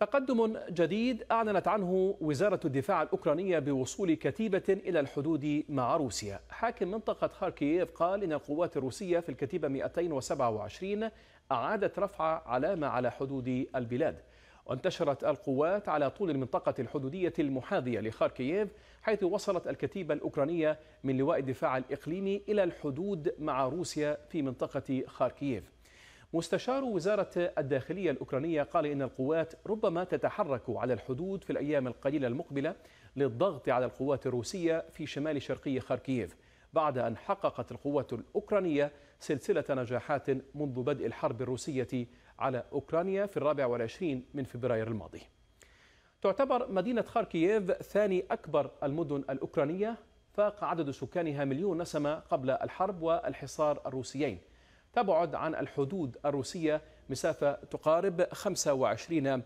تقدم جديد أعلنت عنه وزارة الدفاع الأوكرانية بوصول كتيبة إلى الحدود مع روسيا. حاكم منطقة خاركييف قال إن القوات الروسية في الكتيبة 227 أعادت رفع علامة على حدود البلاد. وانتشرت القوات على طول المنطقة الحدودية المحاذية لخاركييف حيث وصلت الكتيبة الأوكرانية من لواء الدفاع الإقليمي إلى الحدود مع روسيا في منطقة خاركييف. مستشار وزارة الداخلية الأوكرانية قال إن القوات ربما تتحرك على الحدود في الأيام القليلة المقبلة للضغط على القوات الروسية في شمال شرقي خاركييف بعد أن حققت القوات الأوكرانية سلسلة نجاحات منذ بدء الحرب الروسية على أوكرانيا في الرابع والعشرين من فبراير الماضي. تعتبر مدينة خاركييف ثاني أكبر المدن الأوكرانية فاق عدد سكانها مليون نسمة قبل الحرب والحصار الروسيين. تبعد عن الحدود الروسية مسافة تقارب 25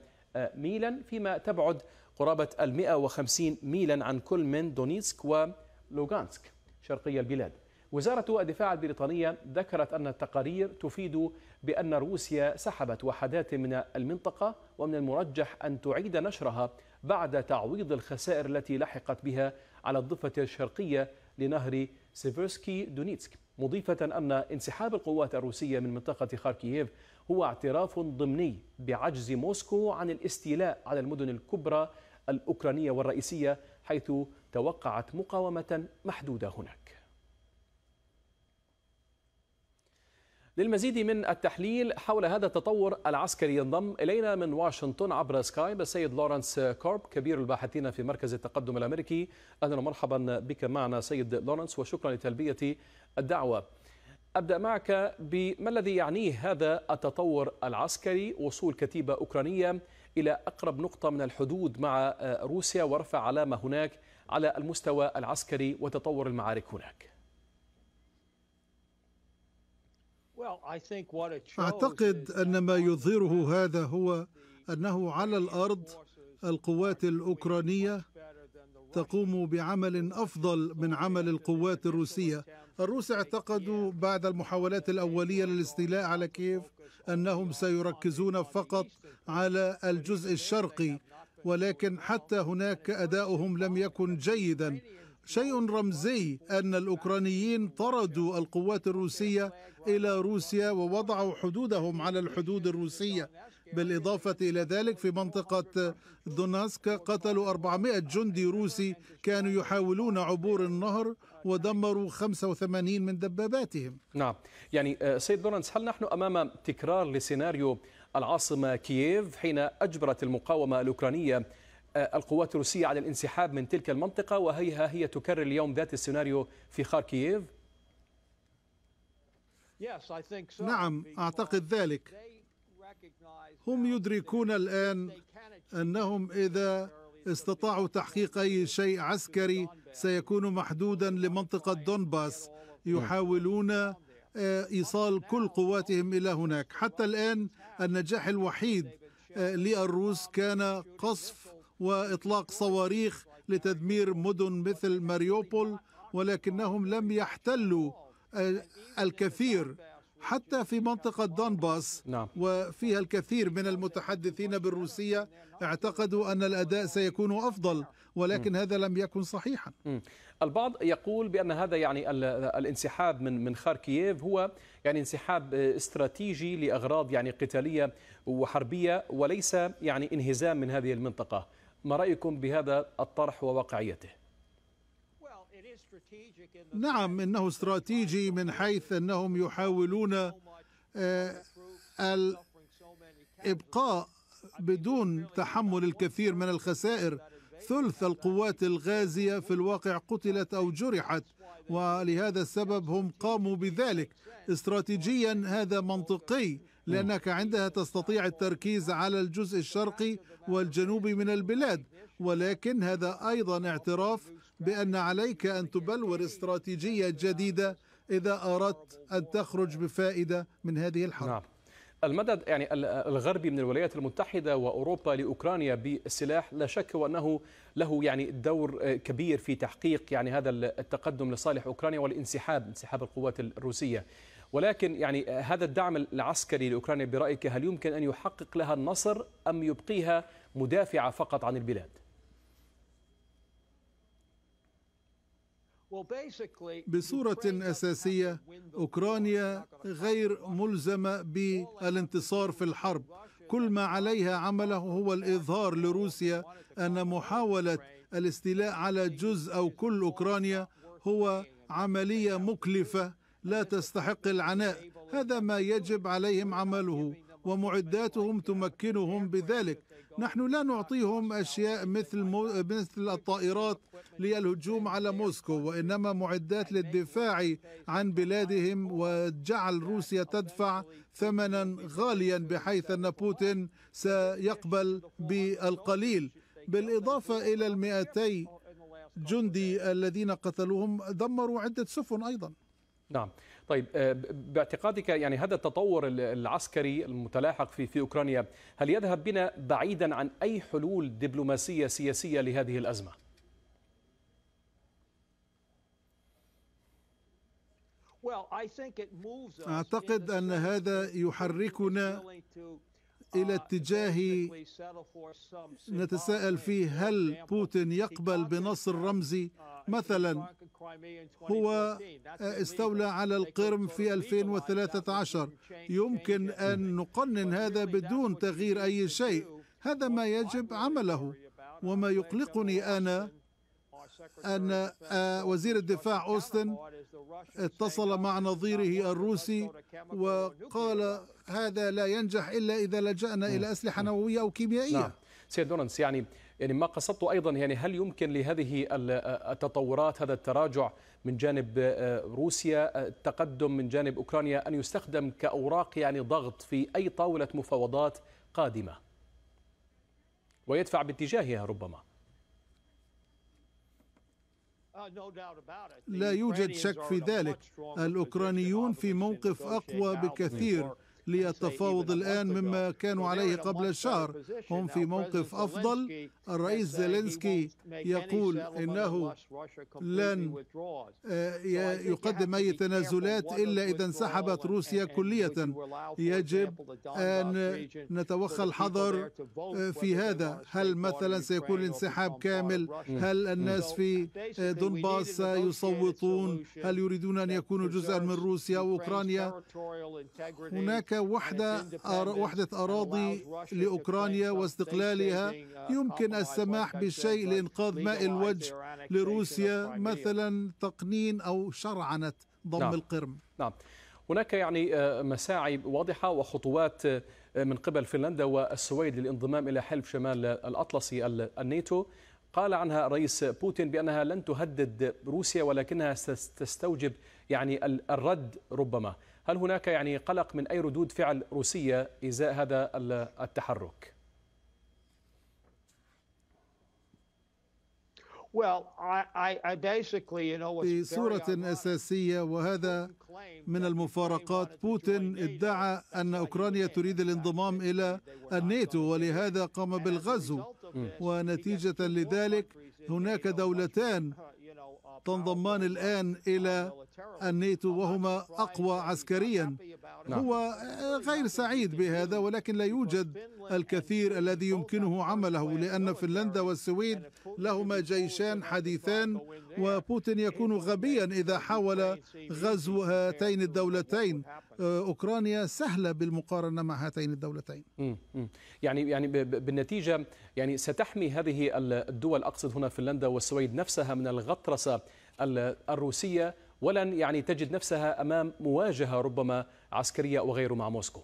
ميلا فيما تبعد قرابة ال 150 ميلا عن كل من دونيتسك ولوغانسك شرقي البلاد. وزارة الدفاع البريطانية ذكرت أن التقارير تفيد بأن روسيا سحبت وحدات من المنطقة ومن المرجح أن تعيد نشرها بعد تعويض الخسائر التي لحقت بها على الضفة الشرقية لنهر سيفيرسكي دونيتسك مضيفة أن انسحاب القوات الروسية من منطقة خاركيف هو اعتراف ضمني بعجز موسكو عن الاستيلاء على المدن الكبرى الأوكرانية والرئيسية حيث توقعت مقاومة محدودة هناك. للمزيد من التحليل حول هذا التطور العسكري ينضم إلينا من واشنطن عبر سكايب السيد لورنس كورب كبير الباحثين في مركز التقدم الأمريكي. أهلا ومرحبا بك معنا سيد لورنس وشكرا لتلبية الدعوة. أبدأ معك بما الذي يعنيه هذا التطور العسكري وصول كتيبة أوكرانية إلى أقرب نقطة من الحدود مع روسيا ورفع علامة هناك على المستوى العسكري وتطور المعارك هناك. أعتقد أن ما يظهره هذا هو أنه على الأرض القوات الأوكرانية تقوم بعمل أفضل من عمل القوات الروسية. الروس اعتقدوا بعد المحاولات الأولية للاستيلاء على كييف أنهم سيركزون فقط على الجزء الشرقي ولكن حتى هناك أداؤهم لم يكن جيدا. شيء رمزي أن الأوكرانيين طردوا القوات الروسية إلى روسيا ووضعوا حدودهم على الحدود الروسية. بالإضافة إلى ذلك في منطقة دوناسك قتلوا 400 جندي روسي كانوا يحاولون عبور النهر ودمروا 85 من دباباتهم. نعم. يعني سيد لورنس هل نحن أمام تكرار لسيناريو العاصمة كييف حين أجبرت المقاومة الأوكرانية القوات الروسية على الانسحاب من تلك المنطقة وهي هي تكرر اليوم ذات السيناريو في خاركييف. نعم أعتقد ذلك. هم يدركون الآن أنهم إذا استطاعوا تحقيق أي شيء عسكري سيكون محدودا لمنطقة دونباس يحاولون إيصال كل قواتهم إلى هناك. حتى الآن النجاح الوحيد للروس كان قصف وإطلاق صواريخ لتدمير مدن مثل ماريوبول ولكنهم لم يحتلوا الكثير حتى في منطقة دونباس نعم. وفيها الكثير من المتحدثين بالروسية اعتقدوا أن الأداء سيكون أفضل ولكن م. هذا لم يكن صحيحا م. البعض يقول بأن هذا يعني الانسحاب من من خاركييف هو يعني انسحاب استراتيجي لأغراض يعني قتالية وحربية وليس يعني انهزام من هذه المنطقة ما رأيكم بهذا الطرح وواقعيته؟ نعم إنه استراتيجي من حيث أنهم يحاولون الإبقاء بدون تحمل الكثير من الخسائر. ثلث القوات الغازية في الواقع قتلت أو جرحت ولهذا السبب هم قاموا بذلك. استراتيجيا هذا منطقي. لأنك عندها تستطيع التركيز على الجزء الشرقي والجنوبي من البلاد ولكن هذا أيضا اعتراف بأن عليك أن تبلور استراتيجية جديدة إذا أردت أن تخرج بفائدة من هذه الحرب نعم. المدد يعني الغربي من الولايات المتحدة وأوروبا لأوكرانيا بالسلاح لا شك وأنه له يعني دور كبير في تحقيق يعني هذا التقدم لصالح أوكرانيا والانسحاب انسحاب القوات الروسية ولكن يعني هذا الدعم العسكري لأوكرانيا برأيك هل يمكن أن يحقق لها النصر أم يبقيها مدافعة فقط عن البلاد؟ بصورة أساسية أوكرانيا غير ملزمة بالانتصار في الحرب. كل ما عليها عمله هو الإظهار لروسيا أن محاولة الاستيلاء على جزء أو كل أوكرانيا هو عملية مكلفة لا تستحق العناء. هذا ما يجب عليهم عمله ومعداتهم تمكنهم بذلك. نحن لا نعطيهم أشياء مثل مثل الطائرات للهجوم على موسكو وإنما معدات للدفاع عن بلادهم وجعل روسيا تدفع ثمنا غاليا بحيث أن بوتين سيقبل بالقليل. بالإضافة إلى المئتي جندي الذين قتلوهم دمروا عدة سفن أيضا. نعم طيب آه، باعتقادك يعني هذا التطور العسكري المتلاحق في في أوكرانيا هل يذهب بنا بعيدا عن أي حلول دبلوماسية سياسية لهذه الأزمة؟ أعتقد أن هذا يحركنا إلى اتجاه نتساءل فيه هل بوتين يقبل بنصر رمزي؟ مثلا هو استولى على القرم في 2013 يمكن أن نقنن هذا بدون تغيير أي شيء. هذا ما يجب عمله. وما يقلقني أنا أن وزير الدفاع أوستن اتصل مع نظيره الروسي وقال هذا لا ينجح إلا إذا لجأنا إلى أسلحة نووية أو كيميائية. نعم. سيد دورنس يعني يعني ما قصدته أيضا يعني هل يمكن لهذه التطورات هذا التراجع من جانب روسيا التقدم من جانب أوكرانيا أن يستخدم كأوراق يعني ضغط في أي طاولة مفاوضات قادمة؟ ويدفع باتجاهها ربما. لا يوجد شك في ذلك. الأوكرانيون في موقف أقوى بكثير. للتفاوض الآن مما كانوا عليه قبل الشهر. هم في موقف أفضل. الرئيس زيلينسكي يقول إنه لن آه، يقدم أي تنازلات إلا إذا انسحبت روسيا كلية. يجب أن نتوخى الحذر آه، في هذا. هل مثلا سيكون الانسحاب كامل؟ هل الناس في آه، دونباس سيصوتون؟ هل يريدون أن يكونوا جزءا من روسيا وأوكرانيا؟ هناك وحدة وحدة أراضي لأوكرانيا واستقلالها. يمكن السماح بشيء لإنقاذ ماء الوجه لروسيا مثلا تقنين أو شرعنة ضم نعم. القرم. نعم. هناك يعني آه، مساعي واضحة وخطوات آه، من قبل فنلندا والسويد للانضمام إلى حلف شمال الأطلسي الناتو. قال عنها رئيس بوتين بأنها لن تهدد روسيا ولكنها ستستوجب يعني الرد ربما. هل هناك يعني قلق من أي ردود فعل روسية إزاء هذا التحرك؟ في صورة أساسية وهذا من المفارقات. بوتين ادعى أن أوكرانيا تريد الانضمام إلى الناتو ولهذا قام بالغزو. ونتيجة لذلك هناك دولتان تنضمان الآن إلى الناتو وهما أقوى عسكريا نعم. هو غير سعيد بهذا ولكن لا يوجد الكثير الذي يمكنه عمله لأن فنلندا والسويد لهما جيشان حديثان وبوتين يكون غبيا إذا حاول غزو هاتين الدولتين. أوكرانيا سهلة بالمقارنة مع هاتين الدولتين. يعني يعني بالنتيجة يعني ستحمي هذه الدول أقصد هنا فنلندا والسويد نفسها من الغطرسة الروسية ولن يعني تجد نفسها أمام مواجهة ربما عسكرية وغيره مع موسكو.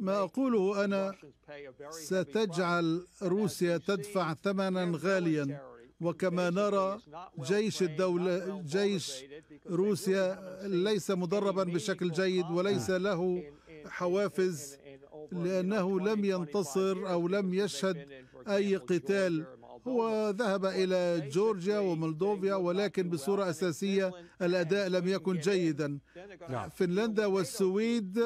ما أقوله أنا ستجعل روسيا تدفع ثمنا غاليا. وكما نرى جيش الدولة جيش روسيا ليس مدربا بشكل جيد وليس له حوافز لأنه لم ينتصر أو لم يشهد أي قتال. هو ذهب إلى جورجيا ومولدوفيا ولكن بصورة أساسية الأداء لم يكن جيدا. نعم. فنلندا والسويد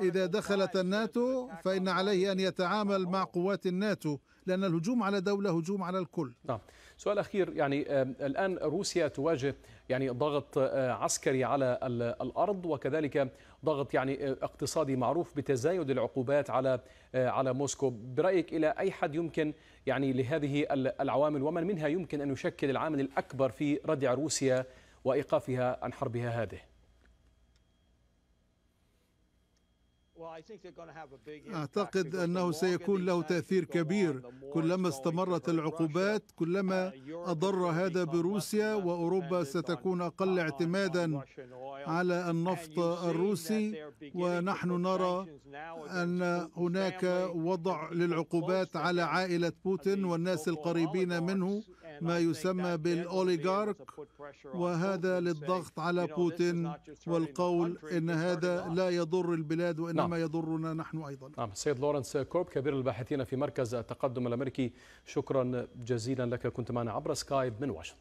إذا دخلت الناتو فإن عليه أن يتعامل مع قوات الناتو لأن الهجوم على دولة هجوم على الكل. نعم. سؤال أخير يعني الآن روسيا تواجه يعني ضغط عسكري على الأرض وكذلك ضغط يعني اقتصادي معروف بتزايد العقوبات على على موسكو. برأيك إلى أي حد يمكن يعني لهذه العوامل ومن منها يمكن أن يشكل العامل الأكبر في ردع روسيا وإيقافها عن حربها هذه؟ أعتقد أنه سيكون له تأثير كبير. كلما استمرت العقوبات كلما أضر هذا بروسيا وأوروبا ستكون أقل اعتمادا على النفط الروسي. ونحن نرى أن هناك وضع للعقوبات على عائلة بوتين والناس القريبين منه. ما يسمى بالأوليغارك وهذا للضغط على بوتين والقول إن هذا لا يضر البلاد وإنما نعم. يضرنا نحن أيضا. نعم. السيد لورنس كورب كبير الباحثين في مركز التقدم الأمريكي شكرا جزيلا لك. كنت معنا عبر سكايب من واشنطن.